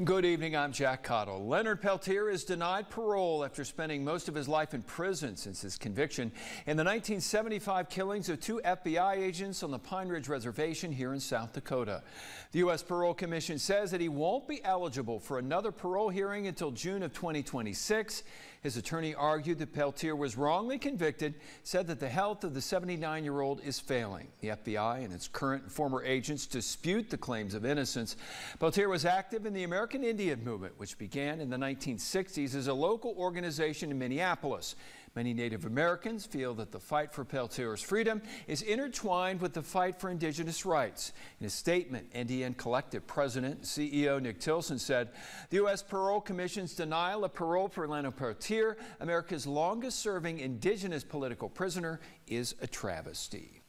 Good evening, I'm Jack Cottle. Leonard Peltier is denied parole after spending most of his life in prison since his conviction in the 1975 killings of two FBI agents on the Pine Ridge Reservation here in South Dakota. The U.S. Parole Commission says that he won't be eligible for another parole hearing until June of 2026. His attorney argued that Peltier was wrongly convicted, said that the health of the 79-year-old is failing. The FBI and its current and former agents dispute the claims of innocence. Peltier was active in the American Indian Movement, which began in the 1960s as a local organization in Minneapolis. Many Native Americans feel that the fight for Peltier's freedom is intertwined with the fight for indigenous rights. In a statement, NDN Collective President and CEO Nick Tilsen said the U.S. Parole Commission's denial of parole for Leonard Peltier, America's longest serving indigenous political prisoner, is a travesty.